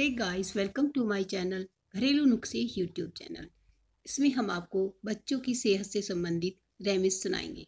Hey guys welcome to my channel घरेलू नुस्खे YouTube channel इसमें हम आपको बच्चों की सेहत से संबंधित रेमिस सुनाएँगे।